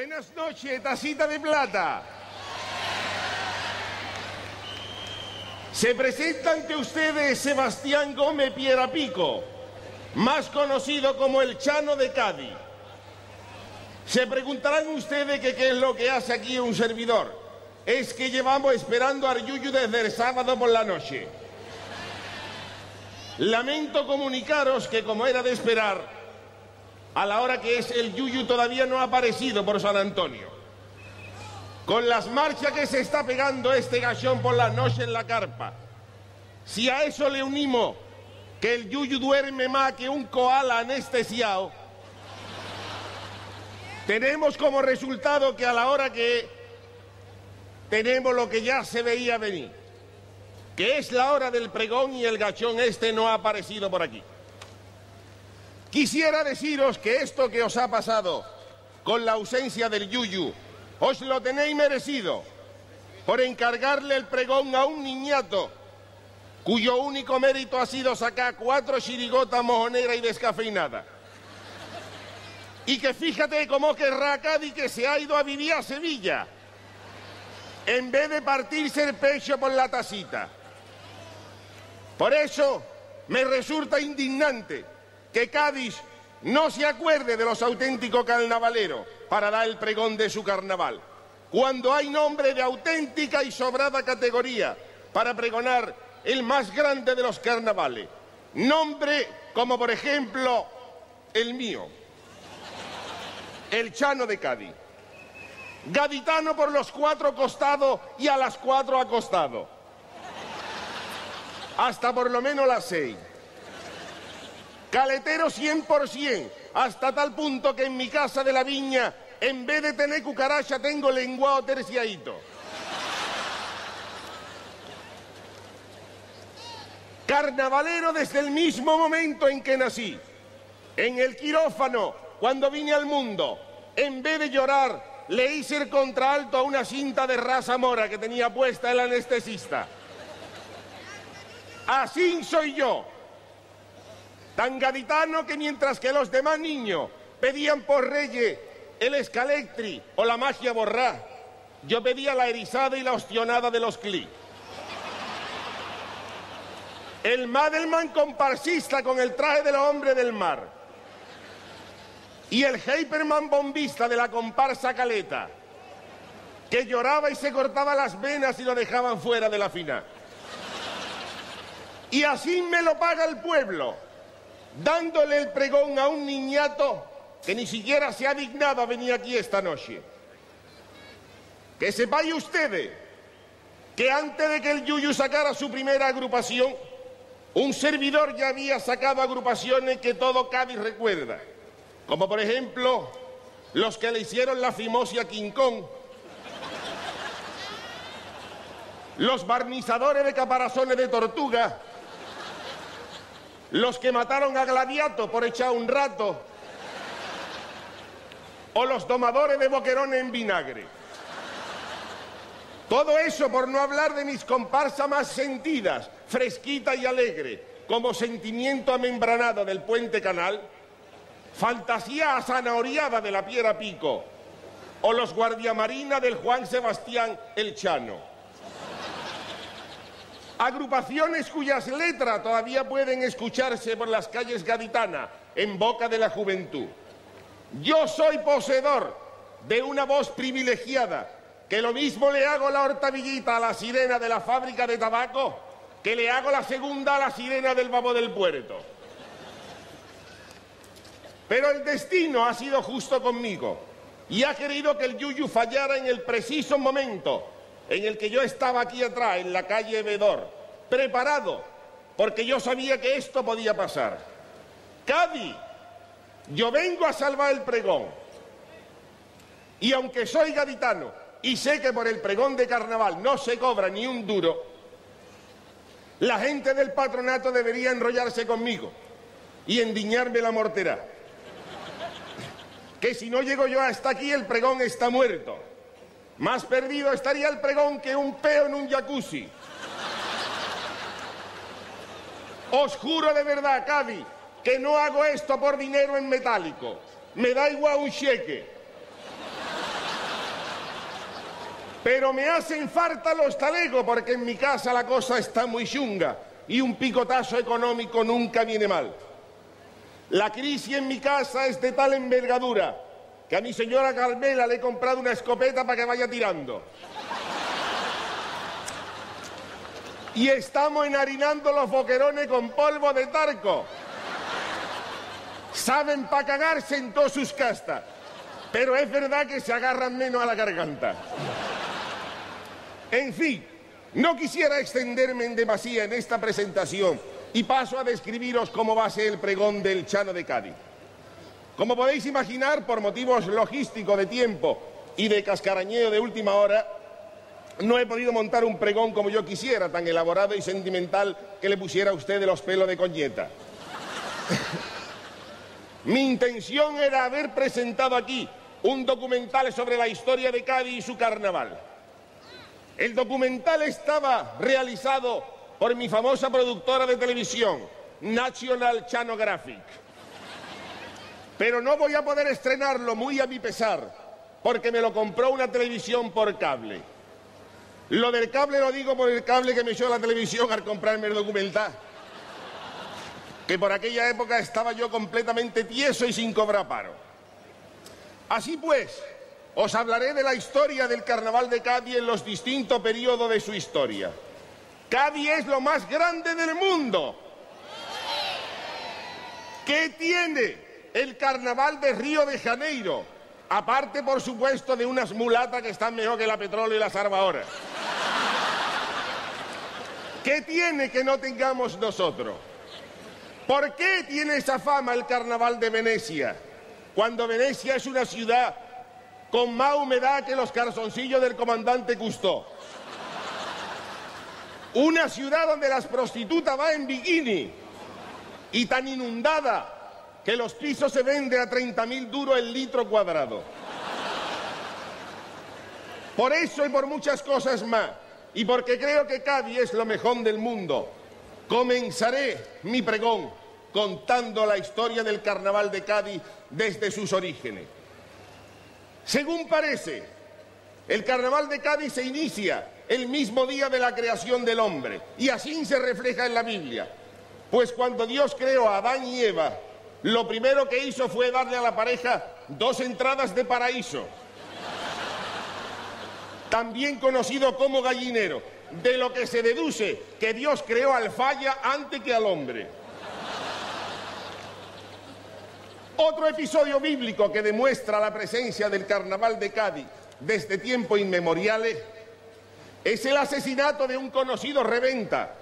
Buenas noches, tacita de plata. Se presenta ante ustedes Sebastián Gómez Pierapico, más conocido como el Chano de Cádiz. Se preguntarán ustedes qué es lo que hace aquí un servidor. Es que llevamos esperando a Yuyu desde el sábado por la noche. Lamento comunicaros que, como era de esperar, a la hora que es el Yuyu todavía no ha aparecido por San Antonio. Con las marchas que se está pegando este gachón por la noche en la carpa, si a eso le unimos que el Yuyu duerme más que un koala anestesiado, tenemos como resultado que a la hora que tenemos lo que ya se veía venir, que es la hora del pregón y el gachón este no ha aparecido por aquí. Quisiera deciros que esto que os ha pasado con la ausencia del Yuyu, os lo tenéis merecido por encargarle el pregón a un niñato cuyo único mérito ha sido sacar cuatro chirigotas mojoneras y descafeinada. Y que fíjate cómo querrá Cádiz que se ha ido a vivir a Sevilla, en vez de partirse el pecho por la tacita. Por eso me resulta indignante que Cádiz no se acuerde de los auténticos carnavaleros para dar el pregón de su carnaval, cuando hay nombre de auténtica y sobrada categoría para pregonar el más grande de los carnavales. Nombre como por ejemplo el mío, el Chano de Cádiz. Gaditano por los cuatro costados y a las cuatro acostados. Hasta por lo menos las seis. Caletero 100%, hasta tal punto que en mi casa de la viña, en vez de tener cucaracha, tengo lenguado terciadito. Carnavalero desde el mismo momento en que nací. En el quirófano, cuando vine al mundo, en vez de llorar, le hice el contralto a una cinta de raza mora que tenía puesta el anestesista. Así soy yo. Tan gaditano que mientras que los demás niños pedían por reyes el escalectri o la magia borrá, yo pedía la erizada y la ostionada de los cli. El Madelman comparsista con el traje del hombre del mar. Y el Hyperman bombista de la comparsa caleta, que lloraba y se cortaba las venas y lo dejaban fuera de la final. Y así me lo paga el pueblo, dándole el pregón a un niñato que ni siquiera se ha dignado a venir aquí esta noche. Que sepáis ustedes que antes de que el Yuyu sacara su primera agrupación, un servidor ya había sacado agrupaciones que todo Cádiz recuerda, como por ejemplo los que le hicieron la fimosia King Kong, los barnizadores de caparazones de tortuga, los que mataron a Gladiato por echar un rato, o los domadores de boquerones en vinagre. Todo eso por no hablar de mis comparsas más sentidas, fresquita y alegre, como sentimiento amembranado del puente canal, fantasía azanahoriada de la Piedra Pico, o los guardiamarinas del Juan Sebastián el Chano. Agrupaciones cuyas letras todavía pueden escucharse por las calles gaditanas, en boca de la juventud. Yo soy poseedor de una voz privilegiada, que lo mismo le hago la hortavillita a la sirena de la fábrica de tabaco, que le hago la segunda a la sirena del babo del puerto. Pero el destino ha sido justo conmigo y ha querido que el Yuyu fallara en el preciso momento en el que yo estaba aquí atrás, en la calle Vedor, preparado, porque yo sabía que esto podía pasar. Cádiz, yo vengo a salvar el pregón. Y aunque soy gaditano y sé que por el pregón de carnaval no se cobra ni un duro, la gente del patronato debería enrollarse conmigo y endiñarme la mortera. Que si no llego yo hasta aquí, el pregón está muerto. Más perdido estaría el pregón que un peo en un jacuzzi. Os juro de verdad, Cádiz, que no hago esto por dinero en metálico. Me da igual un cheque. Pero me hacen falta los talegos porque en mi casa la cosa está muy chunga y un picotazo económico nunca viene mal. La crisis en mi casa es de tal envergadura que a mi señora Carmela le he comprado una escopeta para que vaya tirando. Y estamos enharinando los boquerones con polvo de tarco. Saben para cagarse en todas sus castas, pero es verdad que se agarran menos a la garganta. En fin, no quisiera extenderme en demasía en esta presentación y paso a describiros cómo va a ser el pregón del Chano de Cádiz. Como podéis imaginar, por motivos logísticos de tiempo y de cascarañeo de última hora, no he podido montar un pregón como yo quisiera, tan elaborado y sentimental que le pusiera a usted de los pelos de coñeta. Mi intención era haber presentado aquí un documental sobre la historia de Cádiz y su carnaval. El documental estaba realizado por mi famosa productora de televisión, National Chanographic. Pero no voy a poder estrenarlo muy a mi pesar, porque me lo compró una televisión por cable. Lo del cable lo digo por el cable que me echó la televisión al comprarme el documental. Que por aquella época estaba yo completamente tieso y sin cobrar paro. Así pues, os hablaré de la historia del carnaval de Cádiz en los distintos periodos de su historia. Cádiz es lo más grande del mundo. ¿Qué tiene el carnaval de Río de Janeiro? Aparte, por supuesto, de unas mulatas que están mejor que la petróleo y las armadoras. ¿Qué tiene que no tengamos nosotros? ¿Por qué tiene esa fama el carnaval de Venecia? Cuando Venecia es una ciudad con más humedad que los calzoncillos del comandante Cousteau. Una ciudad donde las prostitutas van en bikini y tan inundada que los pisos se venden a 30 mil duros el litro cuadrado. Por eso y por muchas cosas más, y porque creo que Cádiz es lo mejor del mundo, comenzaré mi pregón contando la historia del carnaval de Cádiz desde sus orígenes. Según parece, el carnaval de Cádiz se inicia el mismo día de la creación del hombre y así se refleja en la Biblia. Pues cuando Dios creó a Adán y Eva, lo primero que hizo fue darle a la pareja dos entradas de paraíso, también conocido como gallinero, de lo que se deduce que Dios creó al falla antes que al hombre. Otro episodio bíblico que demuestra la presencia del carnaval de Cádiz desde tiempos inmemoriales es el asesinato de un conocido reventa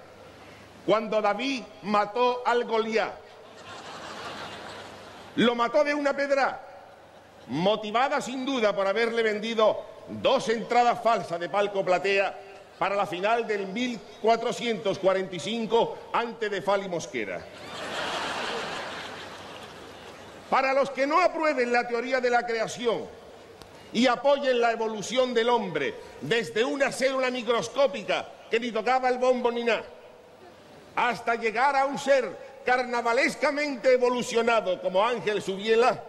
cuando David mató al Goliat. Lo mató de una pedra, motivada sin duda por haberle vendido dos entradas falsas de palco platea para la final del 1445 ante de Fali Mosquera. Para los que no aprueben la teoría de la creación y apoyen la evolución del hombre desde una célula microscópica que ni tocaba el bombo ni nada, hasta llegar a un ser carnavalescamente evolucionado como Ángel Subiela,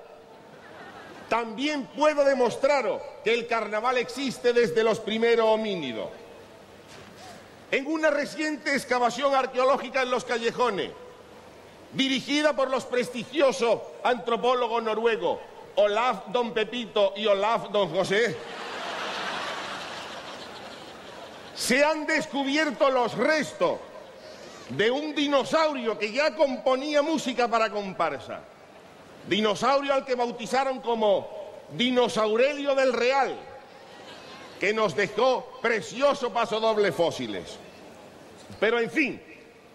también puedo demostraros que el carnaval existe desde los primeros homínidos. En una reciente excavación arqueológica en los callejones, dirigida por los prestigiosos antropólogos noruegos Olaf Don Pepito y Olaf Don José, se han descubierto los restos de un dinosaurio que ya componía música para comparsa. Dinosaurio al que bautizaron como Dinosaurelio del Real, que nos dejó precioso pasodoble fósiles. Pero en fin,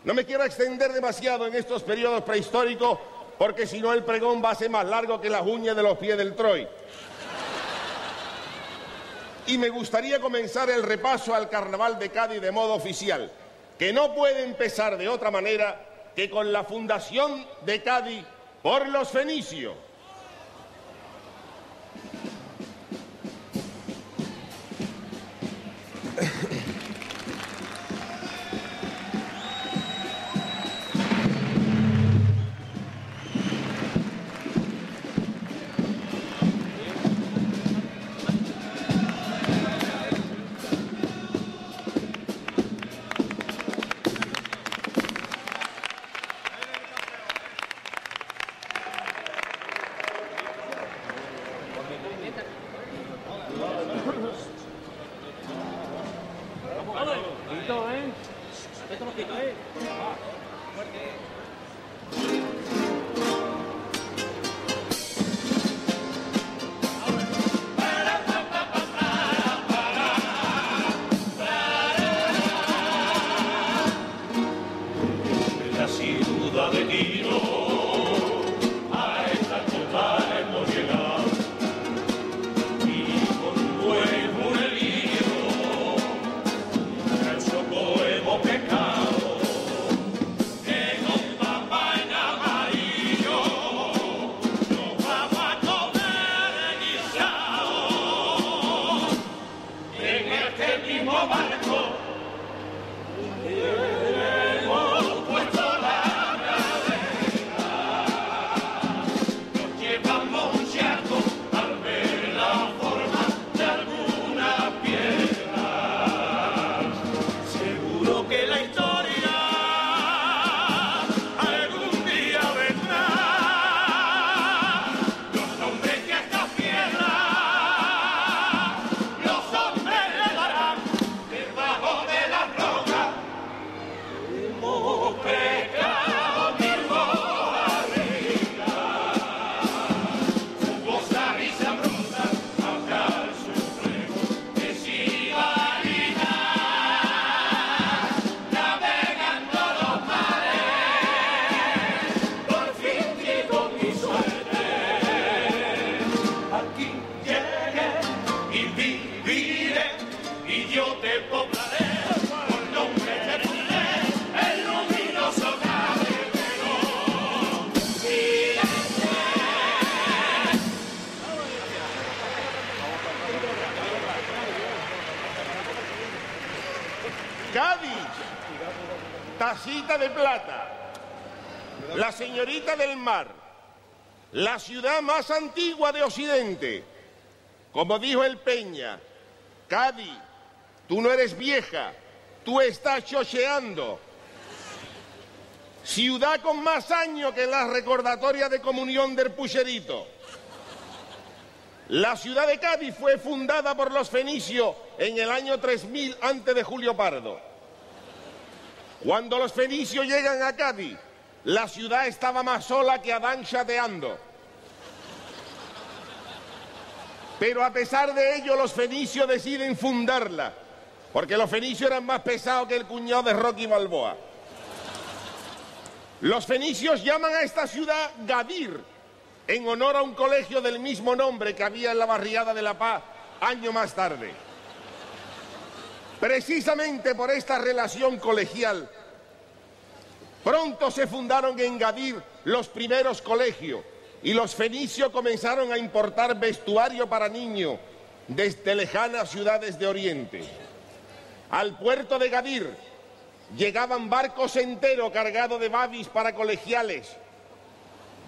no me quiero extender demasiado en estos periodos prehistóricos porque si no el pregón va a ser más largo que las uñas de los pies del Troy. Y me gustaría comenzar el repaso al Carnaval de Cádiz de modo oficial, que no puede empezar de otra manera que con la fundación de Cádiz por los fenicios. La ciudad más antigua de Occidente. Como dijo el Peña, Cádiz, tú no eres vieja, tú estás chocheando. Ciudad con más años que la recordatoria de comunión del Pucherito. La ciudad de Cádiz fue fundada por los fenicios en el año 3000 antes de Julio Pardo. Cuando los fenicios llegan a Cádiz, la ciudad estaba más sola que Adán chateando. Pero a pesar de ello, los fenicios deciden fundarla, porque los fenicios eran más pesados que el cuñado de Rocky Balboa. Los fenicios llaman a esta ciudad Gadir, en honor a un colegio del mismo nombre que había en la barriada de La Paz año más tarde. Precisamente por esta relación colegial, pronto se fundaron en Gadir los primeros colegios y los fenicios comenzaron a importar vestuario para niños desde lejanas ciudades de Oriente. Al puerto de Gadir llegaban barcos enteros cargados de babis para colegiales.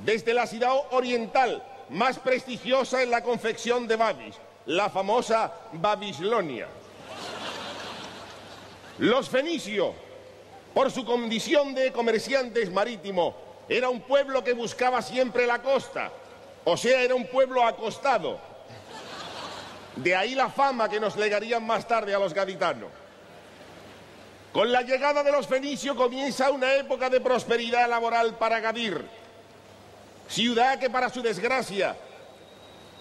Desde la ciudad oriental más prestigiosa en la confección de babis, la famosa Babilonia. Los fenicios, por su condición de comerciantes marítimos, era un pueblo que buscaba siempre la costa, o sea, era un pueblo acostado. De ahí la fama que nos legarían más tarde a los gaditanos. Con la llegada de los fenicios comienza una época de prosperidad laboral para Gadir, ciudad que para su desgracia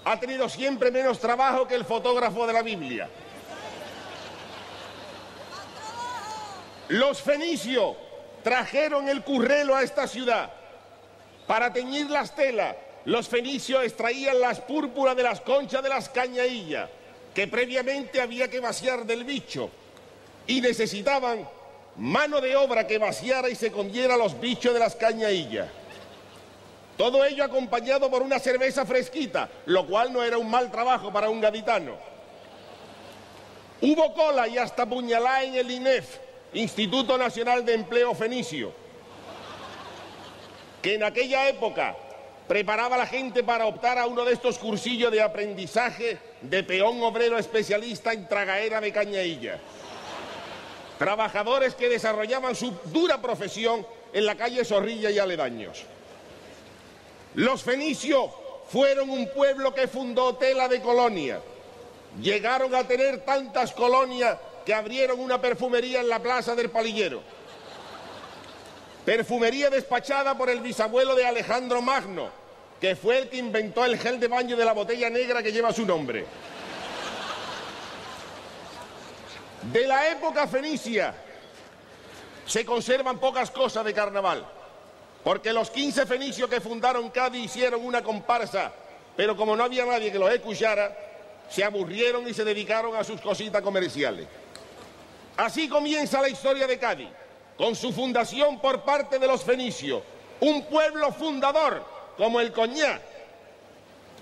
ha tenido siempre menos trabajo que el fotógrafo de la Biblia. Los fenicios trajeron el currelo a esta ciudad para teñir las telas. Los fenicios extraían las púrpuras de las conchas de las cañaillas que previamente había que vaciar del bicho y necesitaban mano de obra que vaciara y se comiera los bichos de las cañaillas. Todo ello acompañado por una cerveza fresquita, lo cual no era un mal trabajo para un gaditano. Hubo cola y hasta puñalá en el INEF, Instituto Nacional de Empleo Fenicio, que en aquella época preparaba la gente para optar a uno de estos cursillos de aprendizaje de peón obrero especialista en tragaera de cañailla. Trabajadores que desarrollaban su dura profesión en la calle Zorrilla y aledaños. Los fenicios fueron un pueblo que fundó tela de colonia. Llegaron a tener tantas colonias que abrieron una perfumería en la plaza del Palillero. Perfumería despachada por el bisabuelo de Alejandro Magno, que fue el que inventó el gel de baño de la botella negra que lleva su nombre. De la época fenicia se conservan pocas cosas de carnaval, porque los 15 fenicios que fundaron Cádiz hicieron una comparsa, pero como no había nadie que los escuchara, se aburrieron y se dedicaron a sus cositas comerciales. Así comienza la historia de Cádiz, con su fundación por parte de los fenicios, un pueblo fundador como el Coñac,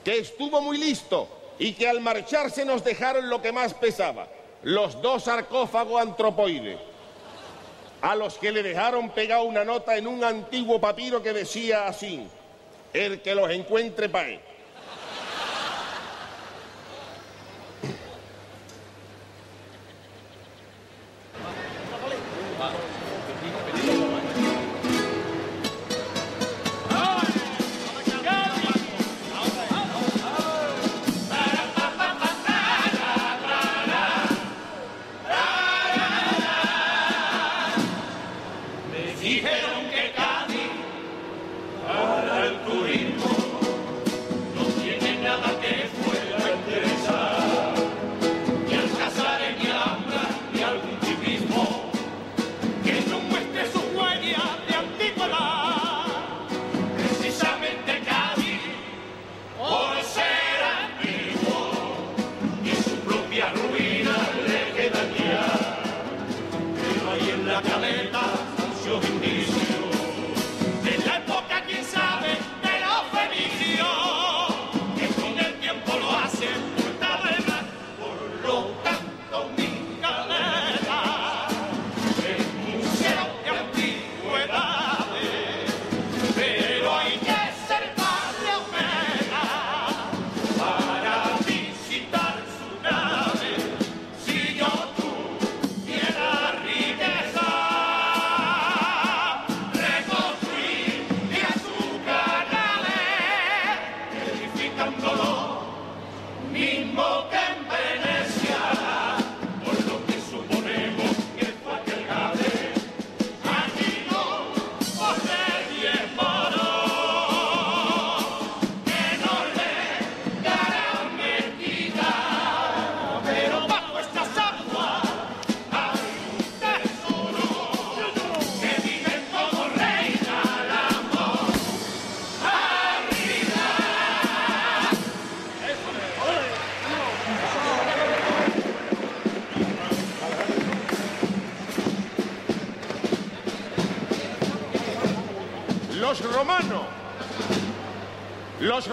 que estuvo muy listo y que al marcharse nos dejaron lo que más pesaba, los dos sarcófagos antropoides, a los que le dejaron pegado una nota en un antiguo papiro que decía así, el que los encuentre pae.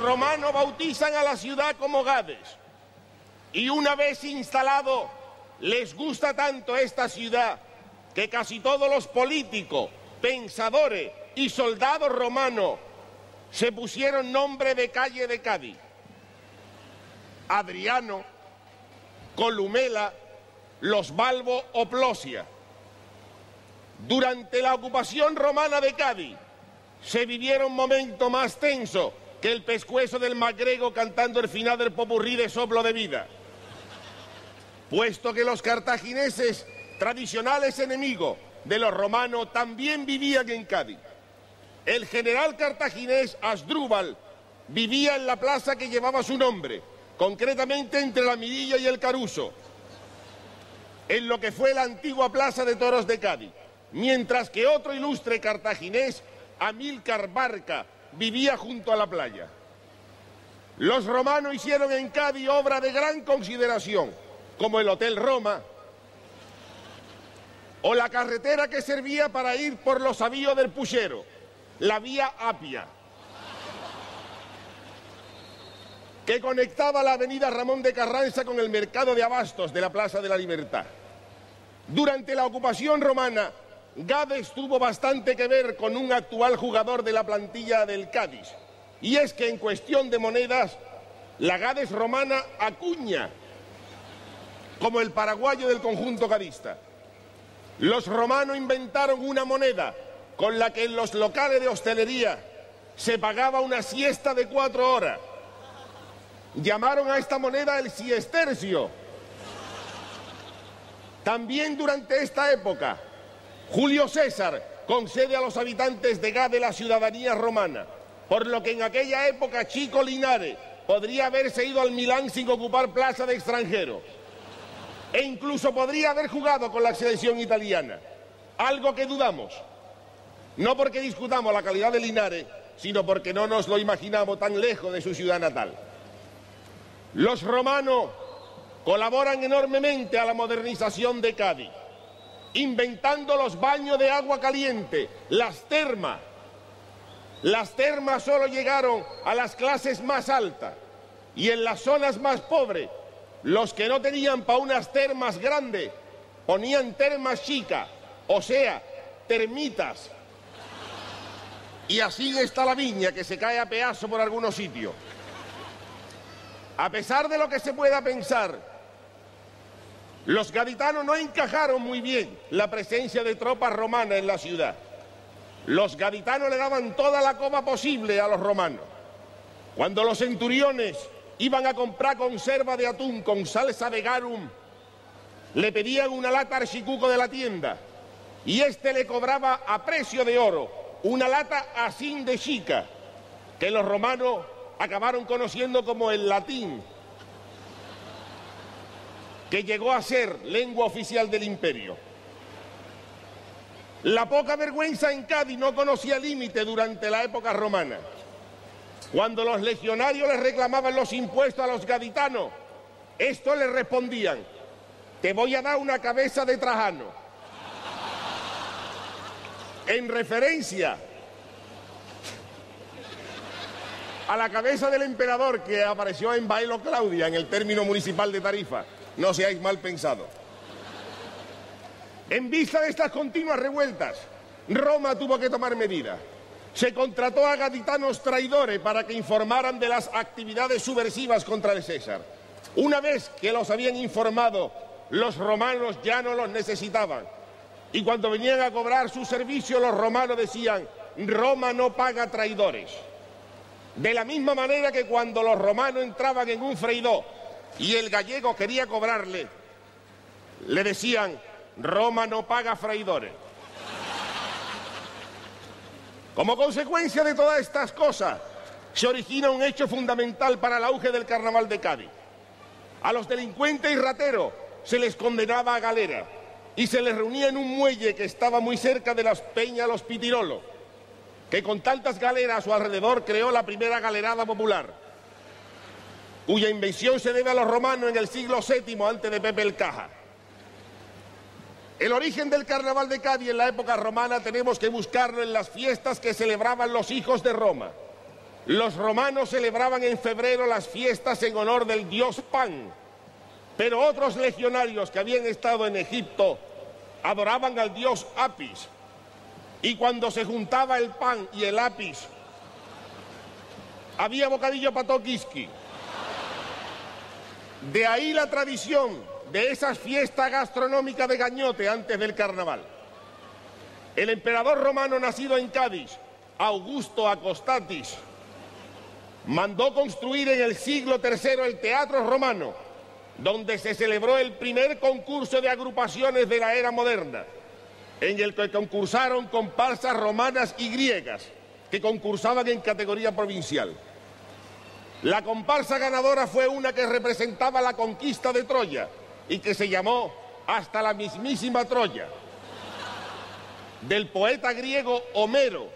Romanos bautizan a la ciudad como Gades. Y una vez instalado, les gusta tanto esta ciudad que casi todos los políticos, pensadores y soldados romanos se pusieron nombre de calle de Cádiz. Adriano, Columela, Los Balbos o Plosia. Durante la ocupación romana de Cádiz se vivieron momentos más tensos que el pescuezo del magrego cantando el final del popurrí de soplo de vida. Puesto que los cartagineses, tradicionales enemigos de los romanos, también vivían en Cádiz. El general cartaginés Asdrúbal vivía en la plaza que llevaba su nombre, concretamente entre la Mirilla y el Caruso, en lo que fue la antigua plaza de toros de Cádiz mientras que otro ilustre cartaginés, Amílcar Barca, vivía junto a la playa. Los romanos hicieron en Cádiz obra de gran consideración, como el Hotel Roma, o la carretera que servía para ir por los avíos del Puchero, la vía Apia, que conectaba la avenida Ramón de Carranza con el mercado de abastos de la Plaza de la Libertad. Durante la ocupación romana, Gades tuvo bastante que ver con un actual jugador de la plantilla del Cádiz. Y es que en cuestión de monedas, la Gades romana acuña como el paraguayo del conjunto gadista. Los romanos inventaron una moneda con la que en los locales de hostelería se pagaba una siesta de cuatro horas. Llamaron a esta moneda el siestercio. También durante esta época, Julio César concede a los habitantes de Gade la ciudadanía romana, por lo que en aquella época Chico Linares podría haberse ido al Milán sin ocupar plaza de extranjero. E incluso podría haber jugado con la selección italiana, algo que dudamos. No porque discutamos la calidad de Linares, sino porque no nos lo imaginamos tan lejos de su ciudad natal. Los romanos colaboran enormemente a la modernización de Cádiz inventando los baños de agua caliente, las termas. Las termas solo llegaron a las clases más altas y en las zonas más pobres, los que no tenían para unas termas grandes, ponían termas chicas, o sea, termitas. Y así está la viña que se cae a pedazo por algunos sitios. A pesar de lo que se pueda pensar, los gaditanos no encajaron muy bien la presencia de tropas romanas en la ciudad. Los gaditanos le daban toda la coma posible a los romanos. Cuando los centuriones iban a comprar conserva de atún con salsa de garum, le pedían una lata archicuco de la tienda y éste le cobraba a precio de oro una lata así de chica, que los romanos acabaron conociendo como el latín, que llegó a ser lengua oficial del imperio. La poca vergüenza en Cádiz no conocía límite durante la época romana. Cuando los legionarios les reclamaban los impuestos a los gaditanos, estos les respondían, te voy a dar una cabeza de Trajano. En referencia a la cabeza del emperador que apareció en Bailo Claudia, en el término municipal de Tarifa. No seáis mal pensados. En vista de estas continuas revueltas, Roma tuvo que tomar medidas. Se contrató a gaditanos traidores para que informaran de las actividades subversivas contra el César. Una vez que los habían informado, los romanos ya no los necesitaban. Y cuando venían a cobrar su servicio, los romanos decían, Roma no paga traidores. De la misma manera que cuando los romanos entraban en un freidor y el gallego quería cobrarle, le decían, Roma no paga fraidores. Como consecuencia de todas estas cosas, se origina un hecho fundamental para el auge del carnaval de Cádiz. A los delincuentes y rateros se les condenaba a galera y se les reunía en un muelle que estaba muy cerca de las peñas Los Pitirolos, que con tantas galeras a su alrededor creó la primera galerada popular cuya invención se debe a los romanos en el siglo VII antes de Pepe el Caja. El origen del carnaval de Cádiz en la época romana tenemos que buscarlo en las fiestas que celebraban los hijos de Roma. Los romanos celebraban en febrero las fiestas en honor del dios Pan, pero otros legionarios que habían estado en Egipto adoraban al dios Apis. Y cuando se juntaba el pan y el Apis, había bocadillo patoquiski. De ahí la tradición de esas fiestas gastronómicas de gañote antes del carnaval. El emperador romano nacido en Cádiz, Augusto Acostatis, mandó construir en el siglo III el Teatro Romano, donde se celebró el primer concurso de agrupaciones de la era moderna, en el que concursaron comparsas romanas y griegas, que concursaban en categoría provincial. La comparsa ganadora fue una que representaba la conquista de Troya, y que se llamó hasta la mismísima Troya, del poeta griego Homero,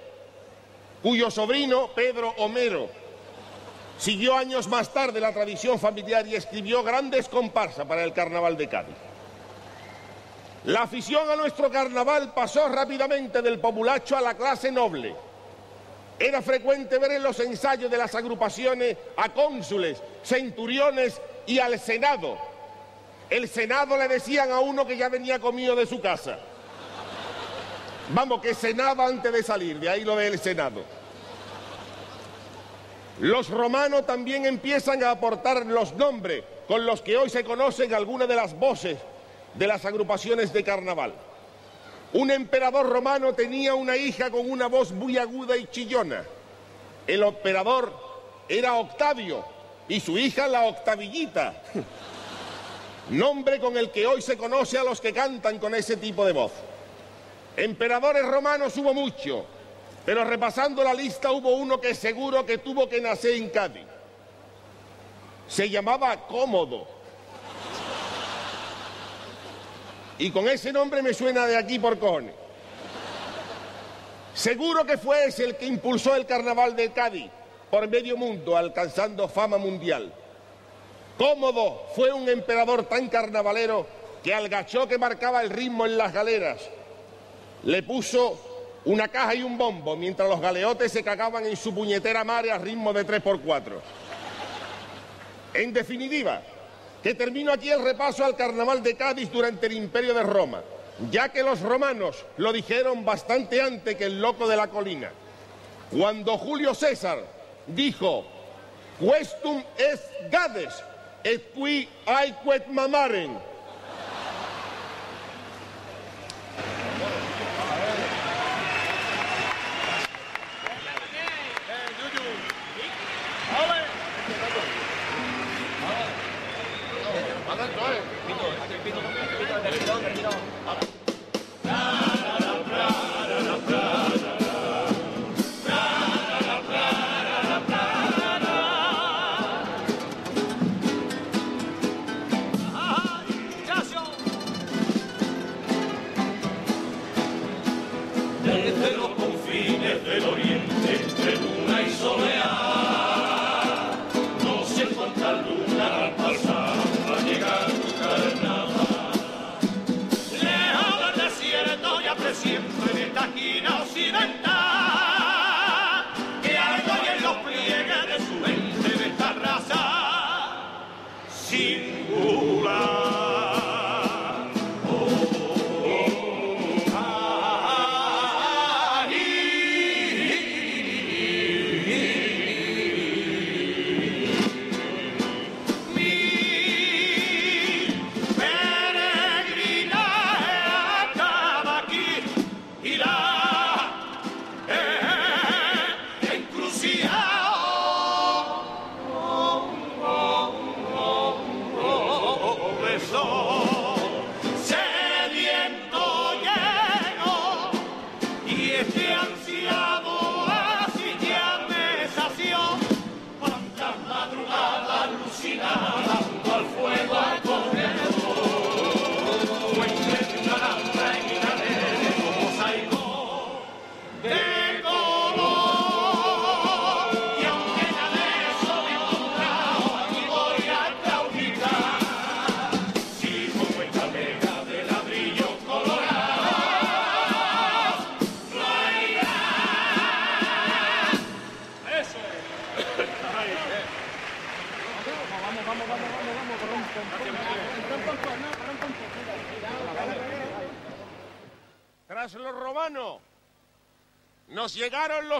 cuyo sobrino Pedro Homero siguió años más tarde la tradición familiar y escribió grandes comparsas para el carnaval de Cádiz. La afición a nuestro carnaval pasó rápidamente del populacho a la clase noble. Era frecuente ver en los ensayos de las agrupaciones a cónsules, centuriones y al Senado, el Senado le decían a uno que ya venía comido de su casa. Vamos, que cenaba antes de salir, de ahí lo del Senado. Los romanos también empiezan a aportar los nombres con los que hoy se conocen algunas de las voces de las agrupaciones de carnaval. Un emperador romano tenía una hija con una voz muy aguda y chillona. El emperador era Octavio y su hija la Octavillita nombre con el que hoy se conoce a los que cantan con ese tipo de voz. Emperadores romanos hubo mucho, pero repasando la lista hubo uno que seguro que tuvo que nacer en Cádiz. Se llamaba Cómodo. Y con ese nombre me suena de aquí por cojones. Seguro que fue ese el que impulsó el carnaval de Cádiz por medio mundo, alcanzando fama mundial. Cómodo fue un emperador tan carnavalero que al gachó que marcaba el ritmo en las galeras le puso una caja y un bombo mientras los galeotes se cagaban en su puñetera mare a ritmo de 3x4. En definitiva, que termino aquí el repaso al carnaval de Cádiz durante el imperio de Roma, ya que los romanos lo dijeron bastante antes que el loco de la colina. Cuando Julio César dijo, Questum es Gades, et qui aiquet mamaren. màquina occidental.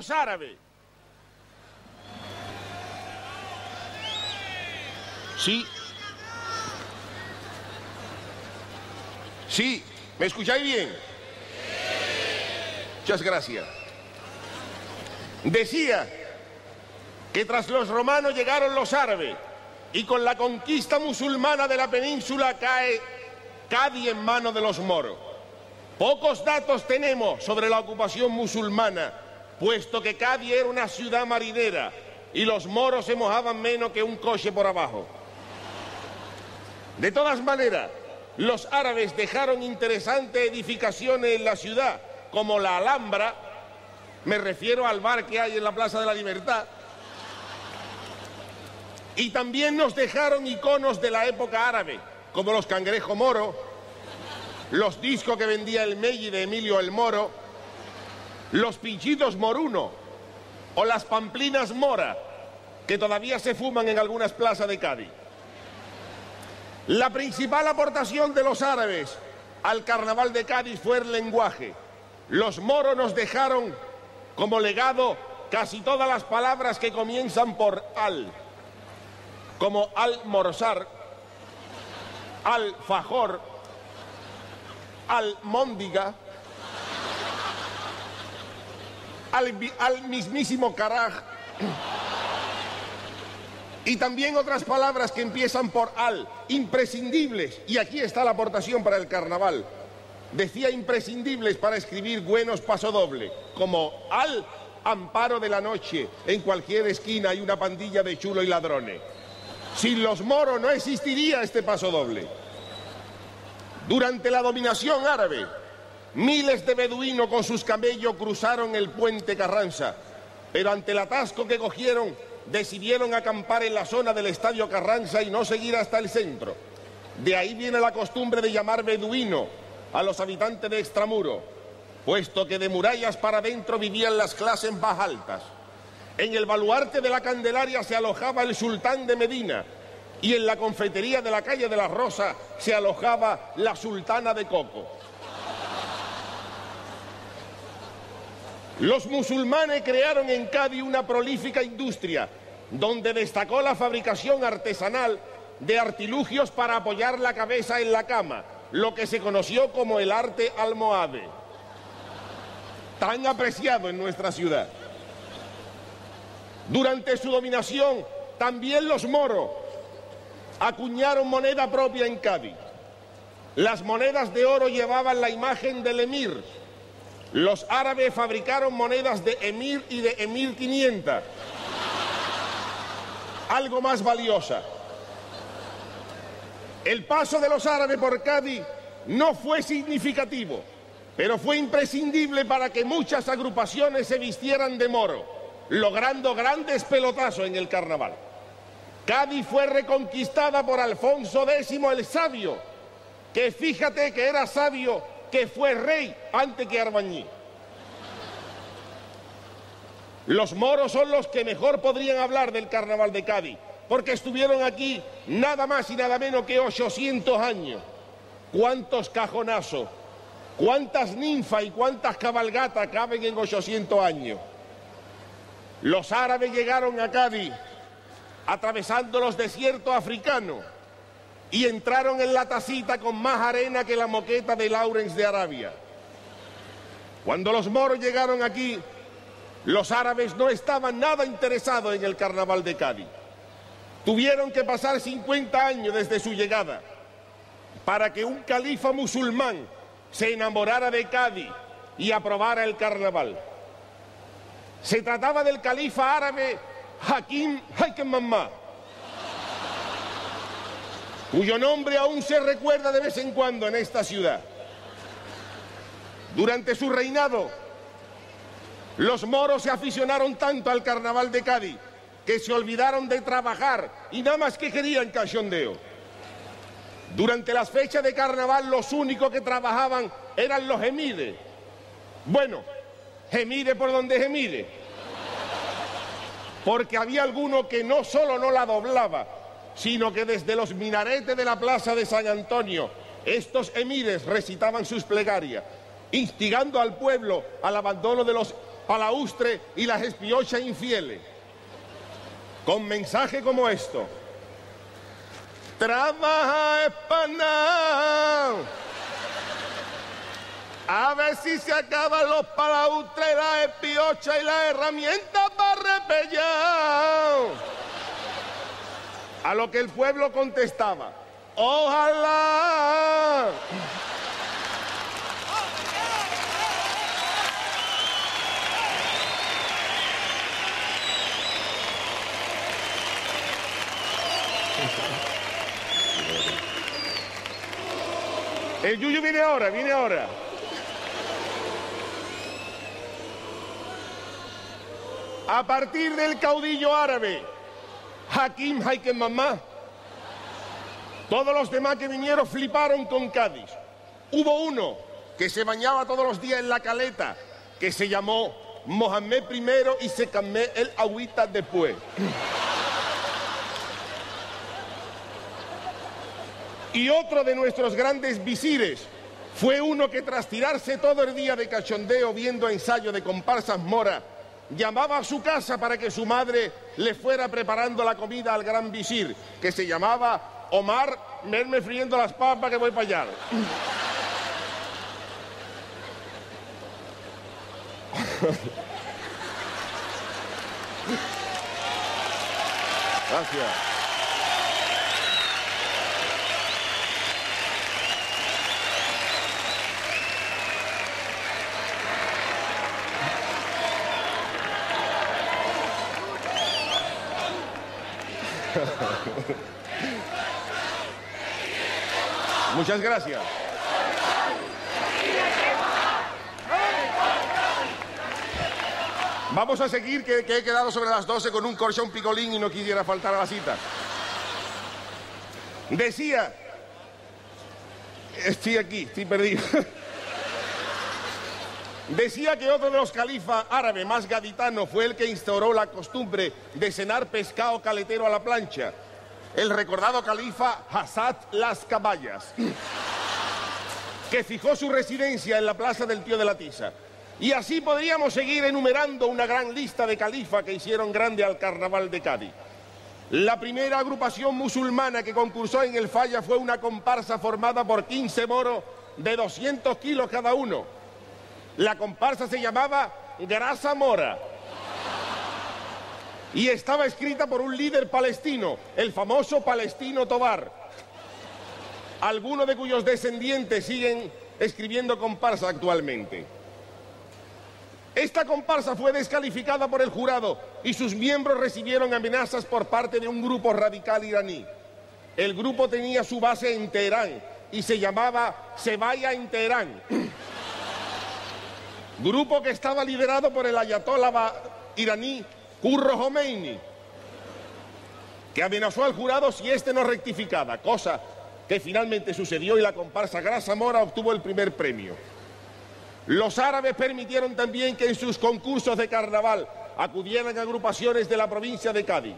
Los árabes. Sí. Sí, ¿me escucháis bien? Muchas gracias. Decía que tras los romanos llegaron los árabes y con la conquista musulmana de la península cae Cádiz en manos de los moros. Pocos datos tenemos sobre la ocupación musulmana, puesto que Cádiz era una ciudad marinera y los moros se mojaban menos que un coche por abajo. De todas maneras, los árabes dejaron interesantes edificaciones en la ciudad, como la Alhambra, me refiero al bar que hay en la Plaza de la Libertad, y también nos dejaron iconos de la época árabe, como los cangrejos moro, los discos que vendía el Melli de Emilio el Moro, los pinchitos moruno o las pamplinas mora, que todavía se fuman en algunas plazas de Cádiz. La principal aportación de los árabes al carnaval de Cádiz fue el lenguaje. Los moros nos dejaron como legado casi todas las palabras que comienzan por al, como al-morsar, al-fajor, al-móndiga, al, mismísimo caraj, y también otras palabras que empiezan por al, imprescindibles, y aquí está la aportación para el carnaval. Decía imprescindibles para escribir buenos pasodoble, como al amparo de la noche, en cualquier esquina hay una pandilla de chulo y ladrones. Sin los moros no existiría este pasodoble. Durante la dominación árabe, miles de beduinos con sus camellos cruzaron el puente Carranza, pero ante el atasco que cogieron decidieron acampar en la zona del Estadio Carranza y no seguir hasta el centro. De ahí viene la costumbre de llamar beduino a los habitantes de Extramuro, puesto que de murallas para adentro vivían las clases más altas. En el baluarte de la Candelaria se alojaba el sultán de Medina y en la confetería de la calle de la Rosa se alojaba la sultana de Coco. Los musulmanes crearon en Cádiz una prolífica industria donde destacó la fabricación artesanal de artilugios para apoyar la cabeza en la cama, lo que se conoció como el arte almohade, tan apreciado en nuestra ciudad. Durante su dominación, también los moros acuñaron moneda propia en Cádiz. Las monedas de oro llevaban la imagen del emir, los árabes fabricaron monedas de Emir y de Emir 500. Algo más valiosa. El paso de los árabes por Cádiz no fue significativo, pero fue imprescindible para que muchas agrupaciones se vistieran de moro, logrando grandes pelotazos en el carnaval. Cádiz fue reconquistada por Alfonso X el Sabio, que fíjate que era sabio que fue rey antes que Arbañí. Los moros son los que mejor podrían hablar del carnaval de Cádiz, porque estuvieron aquí nada más y nada menos que 800 años. ¿Cuántos cajonazos, cuántas ninfas y cuántas cabalgatas caben en 800 años? Los árabes llegaron a Cádiz atravesando los desiertos africanos y entraron en la tacita con más arena que la moqueta de Lawrence de Arabia. Cuando los moros llegaron aquí, los árabes no estaban nada interesados en el carnaval de Cádiz. Tuvieron que pasar 50 años desde su llegada para que un califa musulmán se enamorara de Cádiz y aprobara el carnaval. Se trataba del califa árabe Hakim Hakem Mamá cuyo nombre aún se recuerda de vez en cuando en esta ciudad. Durante su reinado, los moros se aficionaron tanto al carnaval de Cádiz que se olvidaron de trabajar y nada más que querían cachondeo. Durante las fechas de carnaval los únicos que trabajaban eran los gemides. Bueno, gemide por donde gemide. Porque había alguno que no solo no la doblaba, sino que desde los minaretes de la plaza de San Antonio, estos emires recitaban sus plegarias, instigando al pueblo al abandono de los palaustres y las espiochas infieles. Con mensaje como esto. Trabaja espana. A ver si se acaban los palaustres, las espiochas y las herramientas para repellar. A lo que el pueblo contestaba, ojalá. El yuyu viene ahora, viene ahora. A partir del caudillo árabe, Hakim Haiken Mamá. Todos los demás que vinieron fliparon con Cádiz. Hubo uno que se bañaba todos los días en la caleta, que se llamó Mohamed I y se cambió el agüita después. Y otro de nuestros grandes visires fue uno que tras tirarse todo el día de cachondeo viendo ensayo de comparsas mora, llamaba a su casa para que su madre le fuera preparando la comida al gran visir, que se llamaba Omar, verme friendo las papas que voy para allá. Gracias. Muchas gracias. Vamos a seguir, que, he quedado sobre las 12 con un corchón picolín y no quisiera faltar a la cita. Decía, estoy aquí, estoy perdido. Decía que otro de los califas árabes más gaditanos fue el que instauró la costumbre de cenar pescado caletero a la plancha. El recordado califa Hassad Las Caballas, que fijó su residencia en la plaza del Tío de la Tiza. Y así podríamos seguir enumerando una gran lista de califas que hicieron grande al carnaval de Cádiz. La primera agrupación musulmana que concursó en el Falla fue una comparsa formada por 15 moros de 200 kilos cada uno la comparsa se llamaba Grasa Mora y estaba escrita por un líder palestino, el famoso palestino Tobar, algunos de cuyos descendientes siguen escribiendo comparsa actualmente. Esta comparsa fue descalificada por el jurado y sus miembros recibieron amenazas por parte de un grupo radical iraní. El grupo tenía su base en Teherán y se llamaba Se vaya en Teherán grupo que estaba liderado por el ayatollah iraní Kurro Khomeini, que amenazó al jurado si éste no rectificaba, cosa que finalmente sucedió y la comparsa Grasa Mora obtuvo el primer premio. Los árabes permitieron también que en sus concursos de carnaval acudieran agrupaciones de la provincia de Cádiz.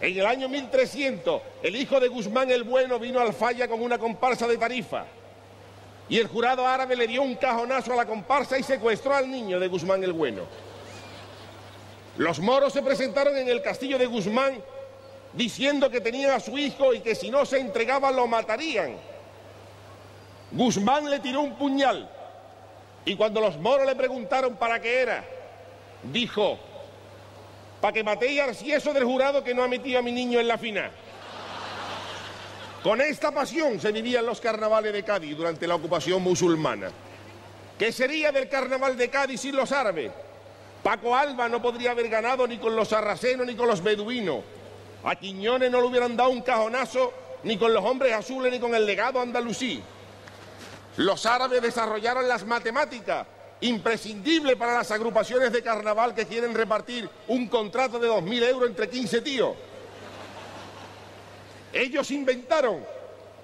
En el año 1300, el hijo de Guzmán el Bueno vino al falla con una comparsa de tarifa y el jurado árabe le dio un cajonazo a la comparsa y secuestró al niño de Guzmán el Bueno. Los moros se presentaron en el castillo de Guzmán diciendo que tenían a su hijo y que si no se entregaba lo matarían. Guzmán le tiró un puñal y cuando los moros le preguntaron para qué era, dijo, para que matéis al cieso del jurado que no ha metido a mi niño en la final. Con esta pasión se vivían los carnavales de Cádiz durante la ocupación musulmana. ¿Qué sería del carnaval de Cádiz sin los árabes? Paco Alba no podría haber ganado ni con los sarracenos ni con los beduinos. A Quiñones no le hubieran dado un cajonazo ni con los hombres azules ni con el legado andalusí. Los árabes desarrollaron las matemáticas, imprescindible para las agrupaciones de carnaval que quieren repartir un contrato de 2.000 euros entre 15 tíos. Ellos inventaron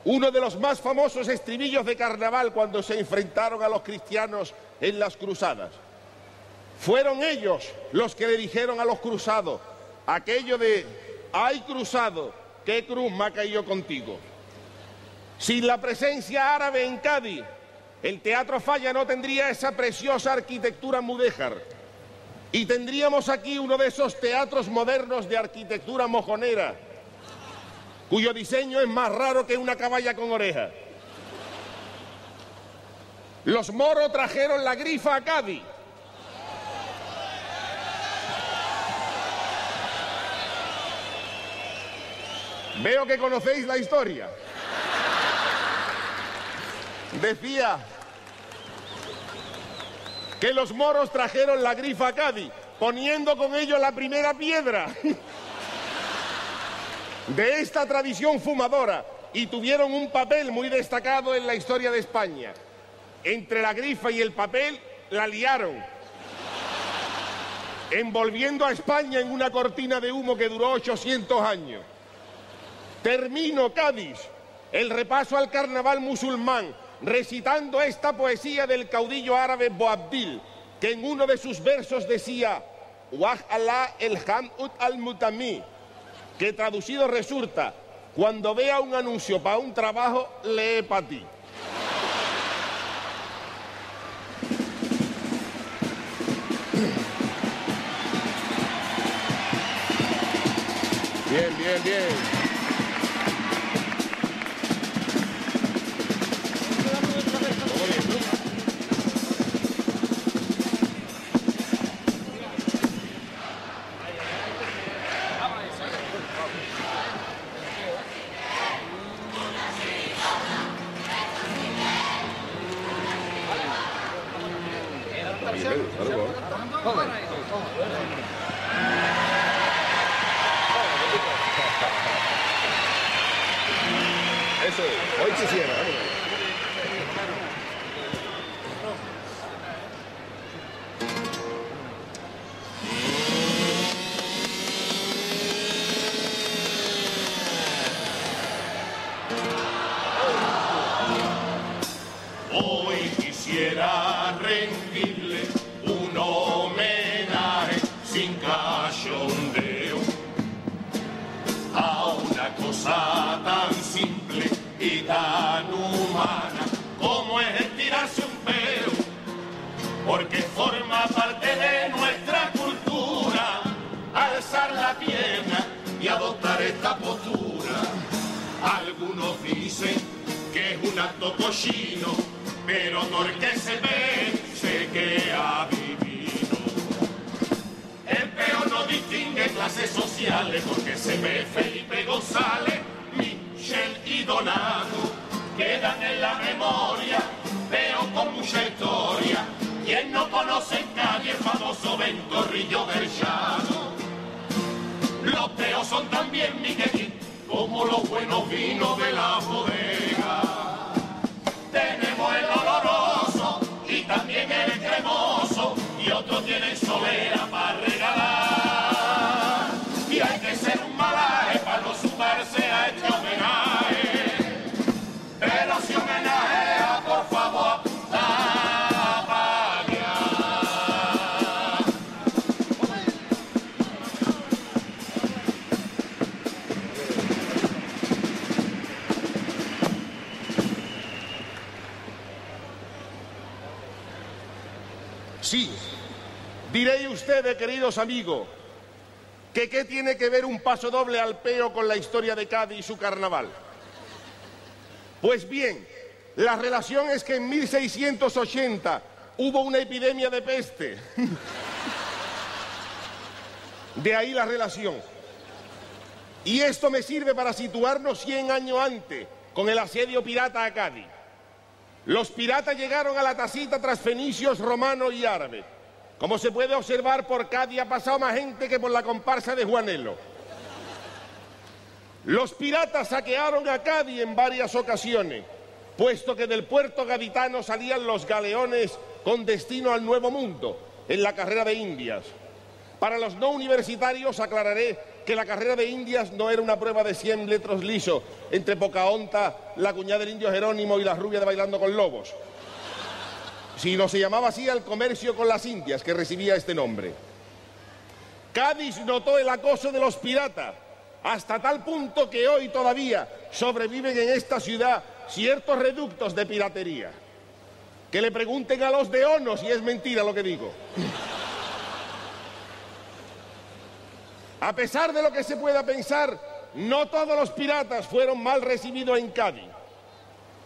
uno de los más famosos estribillos de carnaval cuando se enfrentaron a los cristianos en las cruzadas. Fueron ellos los que le dijeron a los cruzados aquello de hay cruzado qué cruz me ha caído contigo. Sin la presencia árabe en Cádiz, el Teatro Falla no tendría esa preciosa arquitectura mudéjar. Y tendríamos aquí uno de esos teatros modernos de arquitectura mojonera, cuyo diseño es más raro que una caballa con oreja. Los moros trajeron la grifa a Cádiz. Veo que conocéis la historia. Decía que los moros trajeron la grifa a Cádiz, poniendo con ello la primera piedra de esta tradición fumadora y tuvieron un papel muy destacado en la historia de España. Entre la grifa y el papel la liaron, envolviendo a España en una cortina de humo que duró 800 años. Termino Cádiz, el repaso al carnaval musulmán, recitando esta poesía del caudillo árabe Boabdil, que en uno de sus versos decía, Wah Allah el Hamut al-Mutami, que traducido resulta, cuando vea un anuncio para un trabajo, lee para ti. Bien, bien, bien. buenos vinos de la bodega. Tenemos el oloroso y también el cremoso y otros tienen solera para regalar. Y hay que ser queridos amigos, que qué tiene que ver un paso doble al peo con la historia de Cádiz y su carnaval. Pues bien, la relación es que en 1680 hubo una epidemia de peste. De ahí la relación. Y esto me sirve para situarnos 100 años antes, con el asedio pirata a Cádiz. Los piratas llegaron a la tacita tras fenicios, romanos y árabes. Como se puede observar, por Cádiz ha pasado más gente que por la comparsa de Juanelo. Los piratas saquearon a Cádiz en varias ocasiones, puesto que del puerto gaditano salían los galeones con destino al Nuevo Mundo, en la carrera de Indias. Para los no universitarios aclararé que la carrera de Indias no era una prueba de 100 letros lisos entre Pocahontas, la cuñada del indio Jerónimo y la rubia de Bailando con Lobos no se llamaba así al comercio con las Indias que recibía este nombre. Cádiz notó el acoso de los piratas hasta tal punto que hoy todavía sobreviven en esta ciudad ciertos reductos de piratería. Que le pregunten a los de ONO si es mentira lo que digo. A pesar de lo que se pueda pensar, no todos los piratas fueron mal recibidos en Cádiz.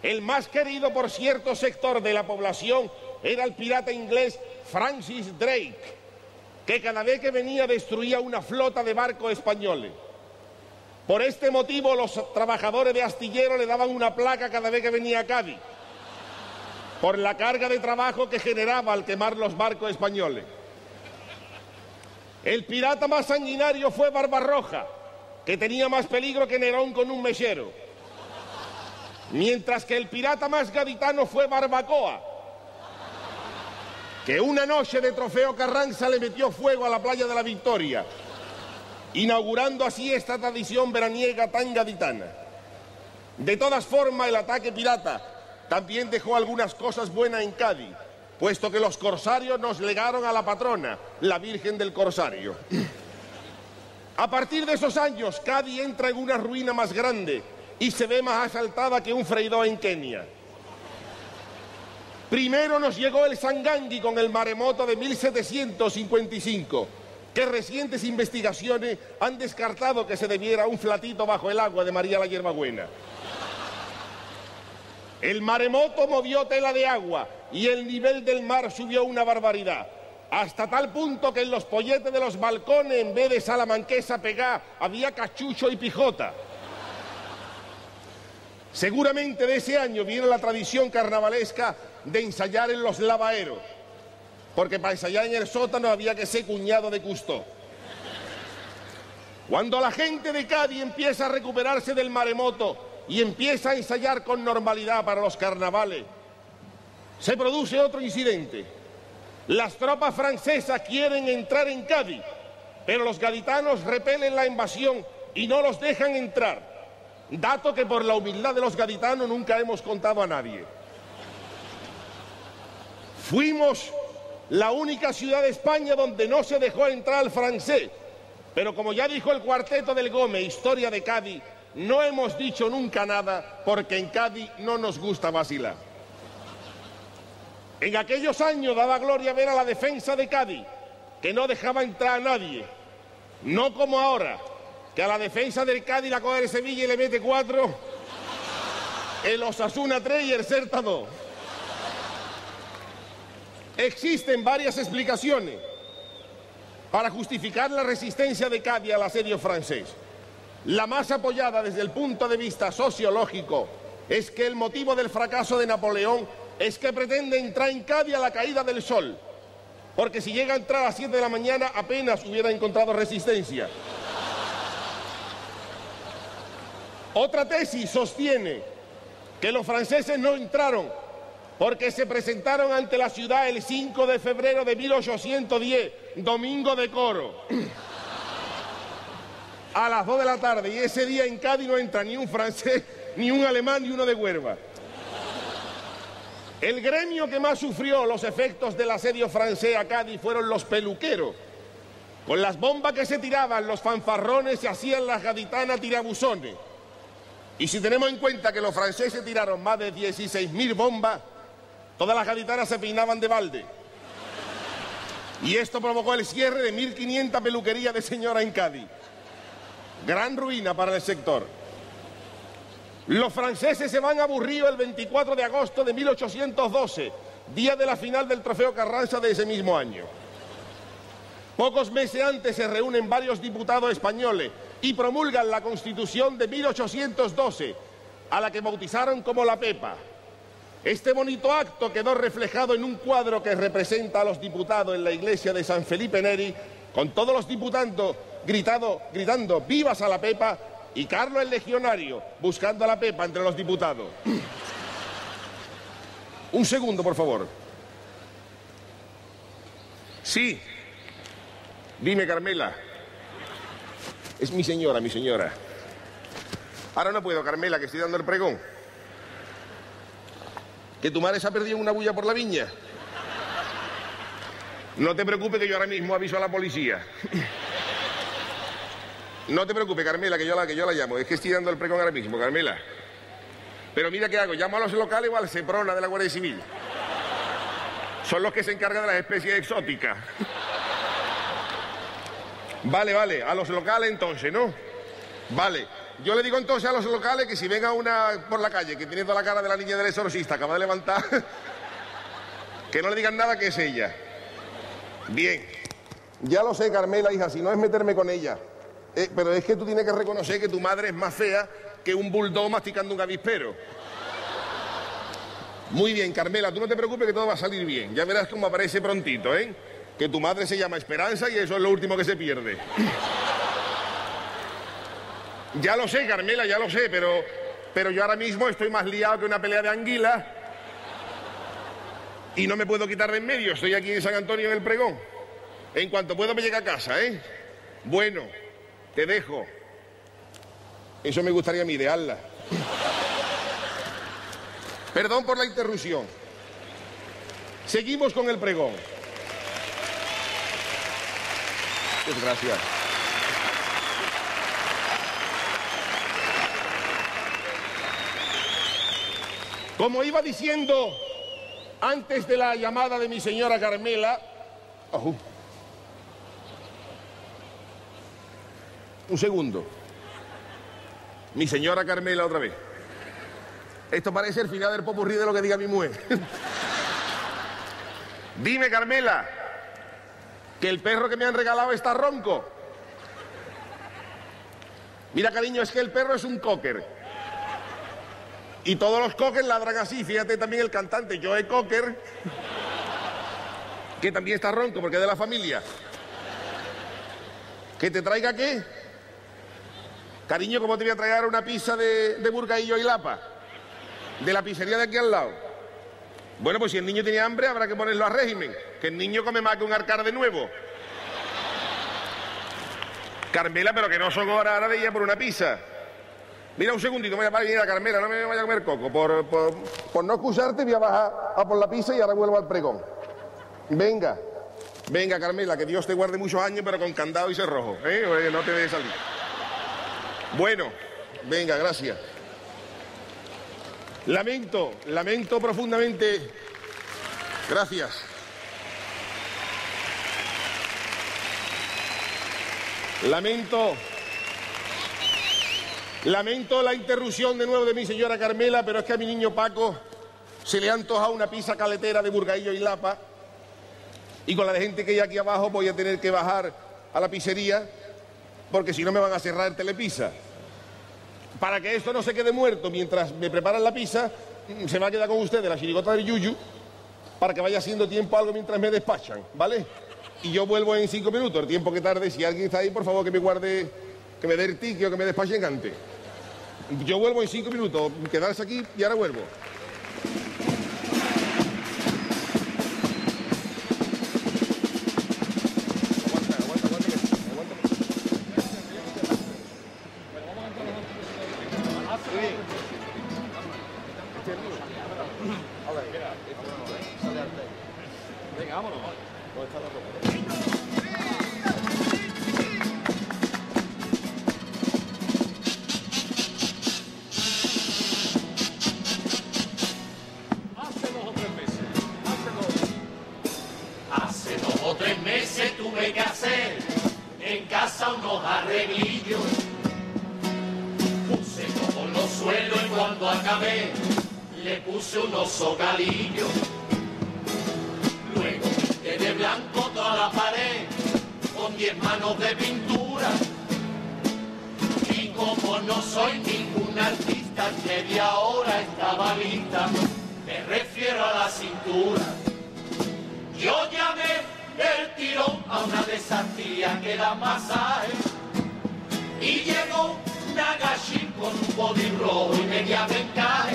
El más querido por cierto sector de la población era el pirata inglés Francis Drake, que cada vez que venía destruía una flota de barcos españoles. Por este motivo los trabajadores de astillero le daban una placa cada vez que venía a Cádiz, por la carga de trabajo que generaba al quemar los barcos españoles. El pirata más sanguinario fue Barbarroja, que tenía más peligro que Nerón con un mesero. Mientras que el pirata más gaditano fue Barbacoa, que una noche de trofeo Carranza le metió fuego a la playa de la Victoria, inaugurando así esta tradición veraniega tan gaditana. De todas formas, el ataque pirata también dejó algunas cosas buenas en Cádiz, puesto que los corsarios nos legaron a la patrona, la Virgen del Corsario. A partir de esos años, Cádiz entra en una ruina más grande y se ve más asaltada que un freidor en Kenia. Primero nos llegó el Sangangui con el maremoto de 1755, que recientes investigaciones han descartado que se debiera a un flatito bajo el agua de María la Hierbabuena. El maremoto movió tela de agua y el nivel del mar subió una barbaridad hasta tal punto que en los polletes de los balcones, en vez de salamanquesa pegá, había cachucho y pijota. Seguramente de ese año viene la tradición carnavalesca de ensayar en los lavaeros, porque para ensayar en el sótano había que ser cuñado de Custo. Cuando la gente de Cádiz empieza a recuperarse del maremoto y empieza a ensayar con normalidad para los carnavales, se produce otro incidente. Las tropas francesas quieren entrar en Cádiz, pero los gaditanos repelen la invasión y no los dejan entrar. Dato que por la humildad de los gaditanos nunca hemos contado a nadie. Fuimos la única ciudad de España donde no se dejó entrar al francés. Pero como ya dijo el cuarteto del Gómez, historia de Cádiz, no hemos dicho nunca nada porque en Cádiz no nos gusta vacilar. En aquellos años daba gloria ver a la defensa de Cádiz, que no dejaba entrar a nadie. No como ahora, que a la defensa del Cádiz la coge de Sevilla y le mete cuatro, el Osasuna 3 y el Certa 2. Existen varias explicaciones para justificar la resistencia de Cádiz al asedio francés. La más apoyada desde el punto de vista sociológico es que el motivo del fracaso de Napoleón es que pretende entrar en Cádiz a la caída del sol, porque si llega a entrar a las 7 de la mañana apenas hubiera encontrado resistencia. Otra tesis sostiene que los franceses no entraron porque se presentaron ante la ciudad el 5 de febrero de 1810, domingo de coro, a las 2 de la tarde, y ese día en Cádiz no entra ni un francés, ni un alemán, ni uno de Huerva. El gremio que más sufrió los efectos del asedio francés a Cádiz fueron los peluqueros. Con las bombas que se tiraban, los fanfarrones se hacían las gaditanas tirabuzones. Y si tenemos en cuenta que los franceses tiraron más de 16.000 bombas, todas las gaditanas se peinaban de balde. Y esto provocó el cierre de 1.500 peluquerías de señora en Cádiz. Gran ruina para el sector. Los franceses se van aburridos el 24 de agosto de 1812, día de la final del Trofeo Carranza de ese mismo año. Pocos meses antes se reúnen varios diputados españoles y promulgan la Constitución de 1812, a la que bautizaron como la Pepa. Este bonito acto quedó reflejado en un cuadro que representa a los diputados en la iglesia de San Felipe Neri, con todos los diputados gritando, ¡Vivas a la Pepa! y Carlos el legionario buscando a la Pepa entre los diputados. Un segundo, por favor. Sí. Dime, Carmela. Es mi señora, mi señora. Ahora no puedo, Carmela, que estoy dando el pregón. ¿Que tu madre se ha perdido una bulla por la viña? No te preocupes que yo ahora mismo aviso a la policía. No te preocupes, Carmela, que yo la, que yo la llamo. Es que estoy dando el pregón ahora mismo, Carmela. Pero mira qué hago, llamo a los locales o al Seprona de la Guardia Civil. Son los que se encargan de las especies exóticas. Vale, vale, a los locales entonces, ¿no? Vale. Yo le digo entonces a los locales que si venga una por la calle que tiene toda la cara de la niña del exorcista, acaba de levantar, que no le digan nada que es ella. Bien. Ya lo sé, Carmela, hija, si no es meterme con ella. Eh, pero es que tú tienes que reconocer que tu madre es más fea que un bulldog masticando un avispero. Muy bien, Carmela, tú no te preocupes que todo va a salir bien. Ya verás cómo aparece prontito, ¿eh? Que tu madre se llama Esperanza y eso es lo último que se pierde. ya lo sé, Carmela, ya lo sé, pero, pero yo ahora mismo estoy más liado que una pelea de anguila y no me puedo quitar de en medio. Estoy aquí en San Antonio en el pregón. En cuanto pueda me llega a casa, ¿eh? Bueno, te dejo. Eso me gustaría a mí. Perdón por la interrupción. Seguimos con el pregón. Muchas gracias. Como iba diciendo antes de la llamada de mi señora Carmela, un segundo, mi señora Carmela otra vez. Esto parece el final del popurrí de lo que diga mi mujer. Dime, Carmela, que el perro que me han regalado está ronco. Mira, cariño, es que el perro es un cocker. Y todos los cockers ladran así. Fíjate también el cantante Joe Cocker, que también está ronco porque es de la familia. ¿Que te traiga qué? Cariño, ¿cómo te voy a traer una pizza de, de y lapa? de la pizzería de aquí al lado. Bueno, pues si el niño tiene hambre habrá que ponerlo a régimen, que el niño come más que un arcar de nuevo. Carmela, pero que no son horas ahora de ella por una pizza. Mira un segundito, voy a venir a Carmela, no me vaya a comer coco. Por, por, no excusarte voy a bajar a por la pizza y ahora vuelvo al pregón. Venga, venga Carmela, que Dios te guarde muchos años, pero con candado y cerrojo, ¿eh? No te dejes salir. Bueno, venga, gracias. Lamento, lamento profundamente. Gracias. Lamento. Lamento la interrupción de nuevo de mi señora Carmela, pero es que a mi niño Paco se le ha antojado una pizza caletera de Burgaillo y Lapa. Y con la de gente que hay aquí abajo voy a tener que bajar a la pizzería porque si no me van a cerrar el telepizza para que esto no se quede muerto mientras me preparan la pizza, se va a quedar con ustedes la chirigota del Yuyu para que vaya haciendo tiempo algo mientras me despachan, ¿vale? Y yo vuelvo en cinco minutos, el tiempo que tarde, si alguien está ahí, por favor que me guarde, que me dé el ticket o que me despachen antes. Yo vuelvo en cinco minutos, quedarse aquí y ahora vuelvo. le puse un unos sogalillos. Luego quedé blanco toda la pared con diez manos de pintura. Y como no soy ningún artista, media hora estaba lista. Me refiero a la cintura. Yo llamé del tirón a una de esas tías que da masaje y llegó tubo robo y media ventaja.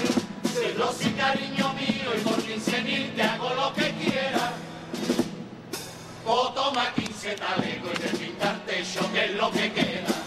Soy Rosy, cariño mío, y por 15 mil te hago lo que quiera. O toma 15 talegos y de pintarte yo que es lo que queda.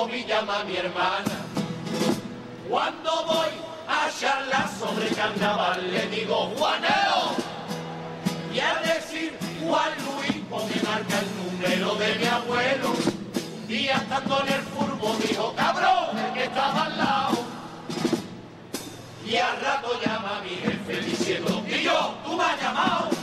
Y el móvil llama a mi hermana. Cuando voy a charlar sobre carnaval le digo Juaneo y al decir Juan Luis me marca el número de mi abuelo. Día estando en el furbo dijo cabrón el que estaba al lado y al rato llama a mi jefe diciendo y yo tú me has llamado.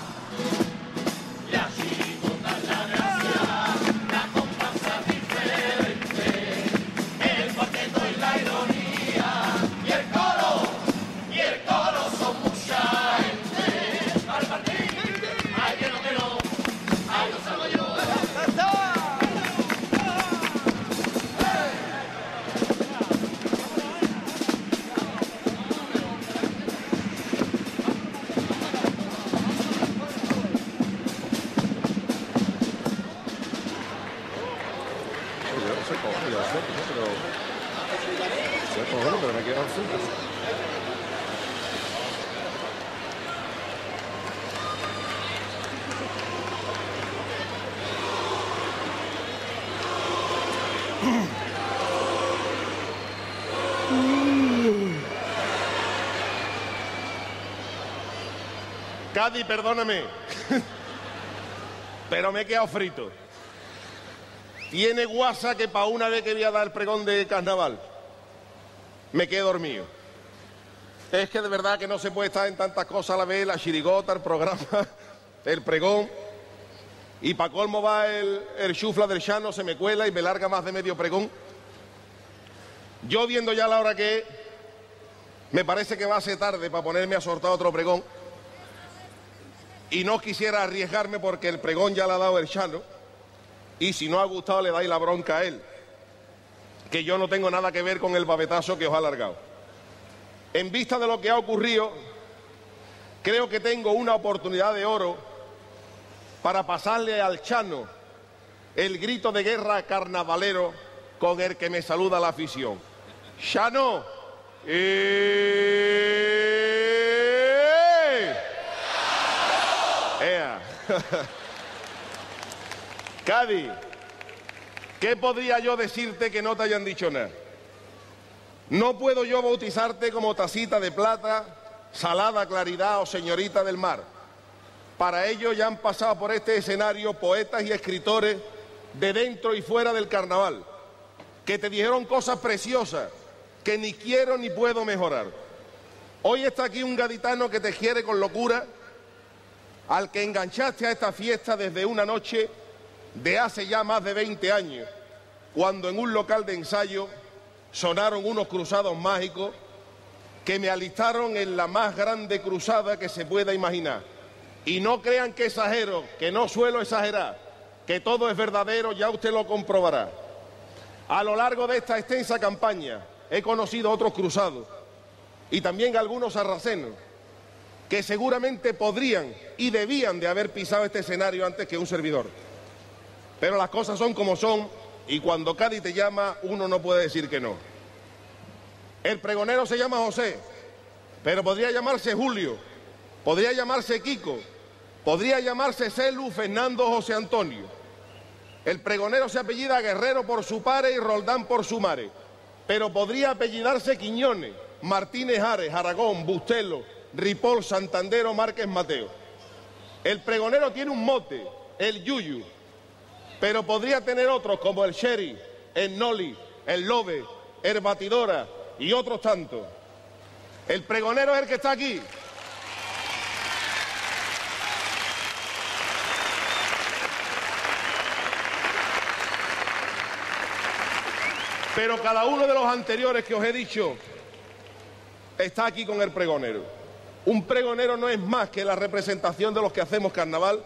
Perdóname. Pero me he quedado frito. Tiene guasa que para una vez que voy a dar el pregón de carnaval, me quedo dormido. Es que de verdad que no se puede estar en tantas cosas a la vez, la chirigota, el programa, el pregón. Y para colmo va el, el chufla del chano, se me cuela y me larga más de medio pregón. Yo viendo ya la hora que es, me parece que va a ser tarde para ponerme a sortar otro pregón. Y no quisiera arriesgarme porque el pregón ya le ha dado el chano. Y si no ha gustado, le dais la bronca a él. Que yo no tengo nada que ver con el babetazo que os ha alargado. En vista de lo que ha ocurrido, creo que tengo una oportunidad de oro para pasarle al Chano el grito de guerra carnavalero con el que me saluda la afición. Chano. Cádiz, ¿qué podría yo decirte que no te hayan dicho nada? No puedo yo bautizarte como tacita de plata, salada claridad o señorita del mar. Para ello ya han pasado por este escenario poetas y escritores de dentro y fuera del carnaval, que te dijeron cosas preciosas que ni quiero ni puedo mejorar. Hoy está aquí un gaditano que te quiere con locura, al que enganchaste a esta fiesta desde una noche de hace ya más de 20 años, cuando en un local de ensayo sonaron unos cruzados mágicos que me alistaron en la más grande cruzada que se pueda imaginar. Y no crean que exagero, que no suelo exagerar, que todo es verdadero, ya usted lo comprobará. A lo largo de esta extensa campaña he conocido otros cruzados y también algunos sarracenos que seguramente podrían y debían de haber pisado este escenario antes que un servidor. Pero las cosas son como son y cuando Cádiz te llama uno no puede decir que no. El pregonero se llama José, pero podría llamarse Julio, podría llamarse Kiko, podría llamarse Celu, Fernando, José Antonio. El pregonero se apellida Guerrero por su padre y Roldán por su madre, pero podría apellidarse Quiñones, Martínez Ares, Aragón, Bustelo, Ripoll, Santandero, Márquez Mateo. El pregonero tiene un mote, el Yuyu, pero podría tener otros como el Sherry, el Noli, el Lobe, el Batidora y otros tantos. El pregonero es el que está aquí. Pero cada uno de los anteriores que os he dicho está aquí con el pregonero. Un pregonero no es más que la representación de los que hacemos carnaval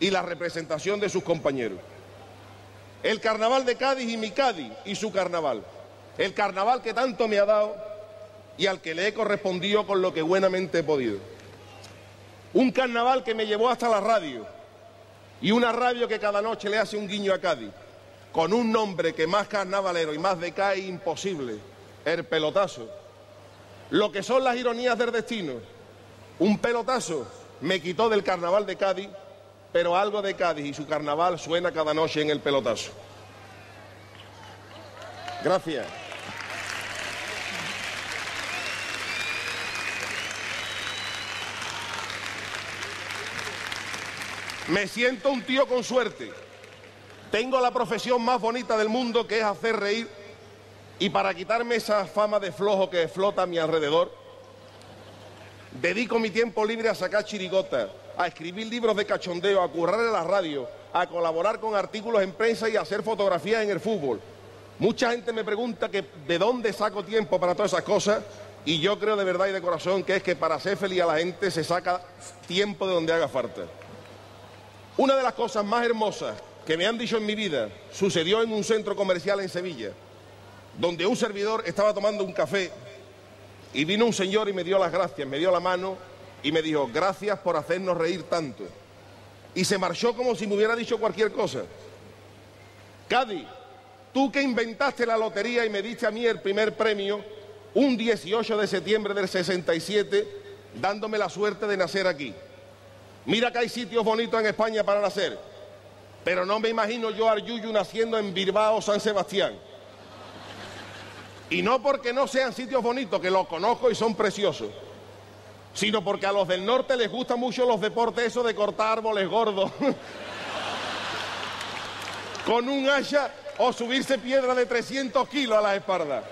y la representación de sus compañeros. El carnaval de Cádiz y mi Cádiz y su carnaval. El carnaval que tanto me ha dado y al que le he correspondido con lo que buenamente he podido. Un carnaval que me llevó hasta la radio y una radio que cada noche le hace un guiño a Cádiz, con un nombre que más carnavalero y más decae imposible, el pelotazo. Lo que son las ironías del destino. Un pelotazo me quitó del carnaval de Cádiz, pero algo de Cádiz y su carnaval suena cada noche en el pelotazo. Gracias. Me siento un tío con suerte. Tengo la profesión más bonita del mundo que es hacer reír y para quitarme esa fama de flojo que flota a mi alrededor, dedico mi tiempo libre a sacar chirigotas, a escribir libros de cachondeo, a currar en la radio, a colaborar con artículos en prensa y a hacer fotografías en el fútbol. Mucha gente me pregunta que de dónde saco tiempo para todas esas cosas y yo creo de verdad y de corazón que es que para ser feliz a la gente se saca tiempo de donde haga falta. Una de las cosas más hermosas que me han dicho en mi vida sucedió en un centro comercial en Sevilla, donde un servidor estaba tomando un café y vino un señor y me dio las gracias, me dio la mano y me dijo, gracias por hacernos reír tanto. Y se marchó como si me hubiera dicho cualquier cosa. Cádiz, tú que inventaste la lotería y me diste a mí el primer premio, un 18 de septiembre del 67, dándome la suerte de nacer aquí. Mira que hay sitios bonitos en España para nacer, pero no me imagino yo a Yuyu naciendo en Bilbao, San Sebastián. Y no porque no sean sitios bonitos, que los conozco y son preciosos, sino porque a los del norte les gustan mucho los deportes, eso de cortar árboles gordos, con un hacha o subirse piedra de 300 kilos a la espalda.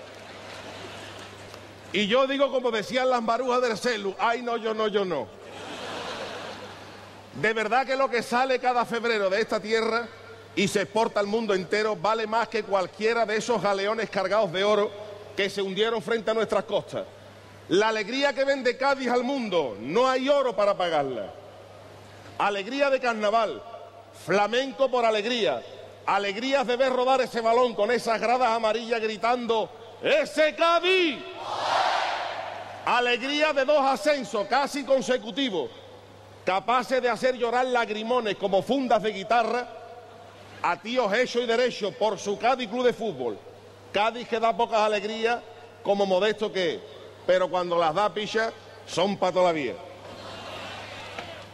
Y yo digo como decían las marujas del celu, ay no, yo no, yo no. De verdad que lo que sale cada febrero de esta tierra y se exporta al mundo entero vale más que cualquiera de esos galeones cargados de oro que se hundieron frente a nuestras costas. La alegría que vende Cádiz al mundo, no hay oro para pagarla. Alegría de carnaval, flamenco por alegría, alegrías de ver rodar ese balón con esas gradas amarillas gritando ¡Ese Cádiz! Alegría de dos ascensos casi consecutivos capaces de hacer llorar lagrimones como fundas de guitarra a tíos hechos y derechos por su Cádiz Club de Fútbol. Cádiz que da pocas alegrías como modesto que es, pero cuando las da picha son para toda la vida.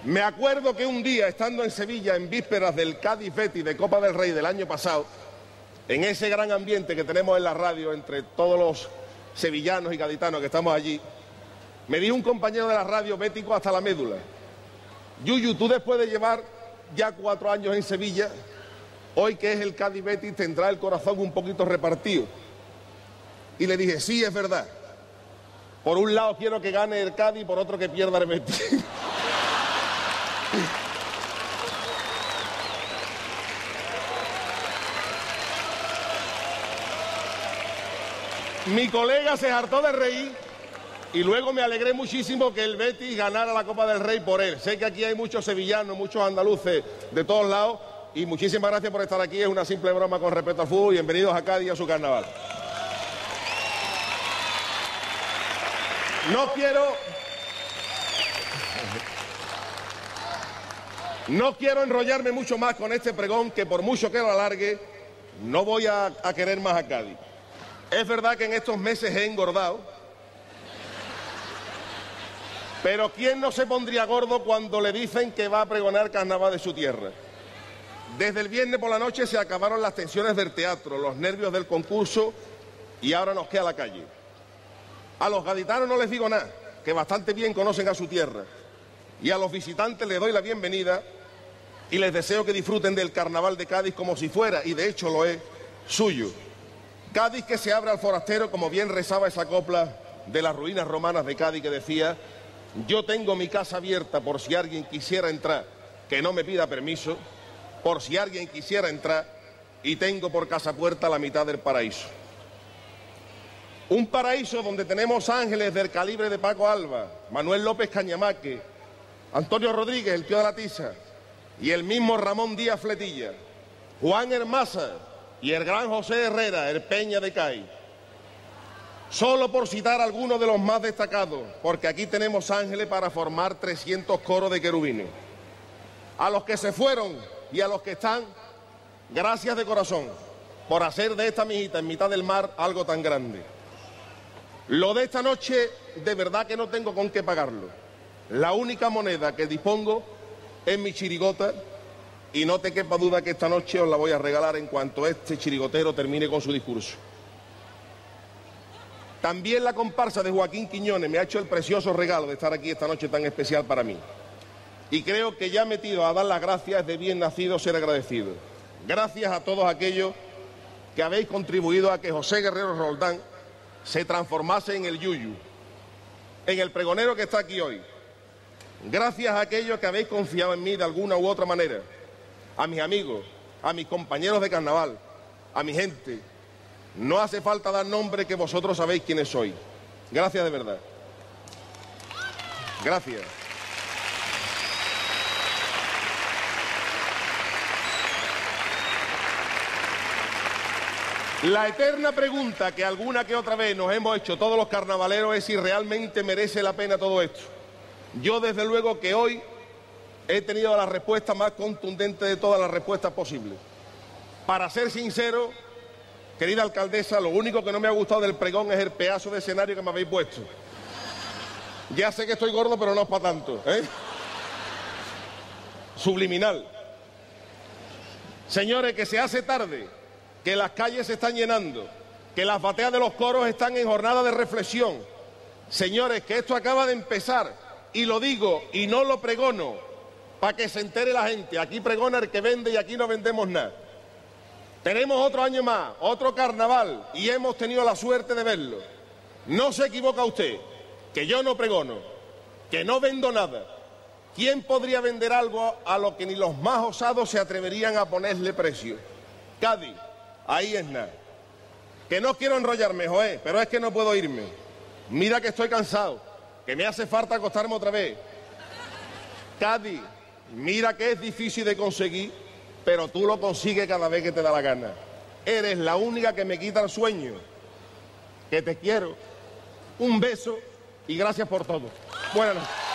Me acuerdo que un día, estando en Sevilla en vísperas del Cádiz Betty de Copa del Rey del año pasado, en ese gran ambiente que tenemos en la radio entre todos los sevillanos y gaditanos que estamos allí, me dijo un compañero de la radio bético hasta la médula. Yuyu, tú después de llevar ya cuatro años en Sevilla, hoy que es el Cádiz Betis tendrá el corazón un poquito repartido. Y le dije, sí, es verdad. Por un lado quiero que gane el Cádiz, por otro que pierda el Betis. Mi colega se hartó de reír y luego me alegré muchísimo que el Betis ganara la Copa del Rey por él. Sé que aquí hay muchos sevillanos, muchos andaluces de todos lados y muchísimas gracias por estar aquí. Es una simple broma con respecto al fútbol. Bienvenidos a Cádiz a su carnaval. No quiero. No quiero enrollarme mucho más con este pregón, que por mucho que lo alargue, no voy a, a querer más a Cádiz. Es verdad que en estos meses he engordado pero ¿quién no se pondría gordo cuando le dicen que va a pregonar carnaval de su tierra? Desde el viernes por la noche se acabaron las tensiones del teatro, los nervios del concurso y ahora nos queda la calle. A los gaditanos no les digo nada, que bastante bien conocen a su tierra. Y a los visitantes les doy la bienvenida y les deseo que disfruten del carnaval de Cádiz como si fuera, y de hecho lo es, suyo. Cádiz que se abre al forastero, como bien rezaba esa copla de las ruinas romanas de Cádiz que decía, yo tengo mi casa abierta por si alguien quisiera entrar, que no me pida permiso, por si alguien quisiera entrar, y tengo por casa puerta la mitad del paraíso. Un paraíso donde tenemos ángeles del calibre de Paco Alba, Manuel López Cañamaque, Antonio Rodríguez, el tío de la tiza, y el mismo Ramón Díaz Fletilla, Juan Hermasa y el gran José Herrera, el Peña de Cay. Solo por citar algunos de los más destacados, porque aquí tenemos ángeles para formar 300 coros de querubines. A los que se fueron y a los que están, gracias de corazón por hacer de esta mijita en mitad del mar algo tan grande. Lo de esta noche, de verdad que no tengo con qué pagarlo. La única moneda que dispongo es mi chirigota y no te quepa duda que esta noche os la voy a regalar en cuanto este chirigotero termine con su discurso. También la comparsa de Joaquín Quiñones me ha hecho el precioso regalo de estar aquí esta noche tan especial para mí. Y creo que ya metido a dar las gracias de bien nacido ser agradecido. Gracias a todos aquellos que habéis contribuido a que José Guerrero Roldán se transformase en el Yuyu, en el pregonero que está aquí hoy. Gracias a aquellos que habéis confiado en mí de alguna u otra manera, a mis amigos, a mis compañeros de carnaval, a mi gente, no hace falta dar nombre que vosotros sabéis quiénes soy. Gracias de verdad. Gracias. La eterna pregunta que alguna que otra vez nos hemos hecho todos los carnavaleros es si realmente merece la pena todo esto. Yo desde luego que hoy he tenido la respuesta más contundente de todas las respuestas posibles. Para ser sincero, Querida alcaldesa, lo único que no me ha gustado del pregón es el pedazo de escenario que me habéis puesto. Ya sé que estoy gordo, pero no es para tanto. ¿eh? Subliminal. Señores, que se hace tarde, que las calles se están llenando, que las bateas de los coros están en jornada de reflexión. Señores, que esto acaba de empezar, y lo digo y no lo pregono, para que se entere la gente. Aquí pregona el que vende y aquí no vendemos nada. Tenemos otro año más, otro carnaval, y hemos tenido la suerte de verlo. No se equivoca usted, que yo no pregono, que no vendo nada. ¿Quién podría vender algo a lo que ni los más osados se atreverían a ponerle precio? Cádiz, ahí es nada. Que no quiero enrollarme, Joé, pero es que no puedo irme. Mira que estoy cansado, que me hace falta acostarme otra vez. Cádiz, mira que es difícil de conseguir pero tú lo consigues cada vez que te da la gana. Eres la única que me quita el sueño. Que te quiero. Un beso y gracias por todo. Buenas noches.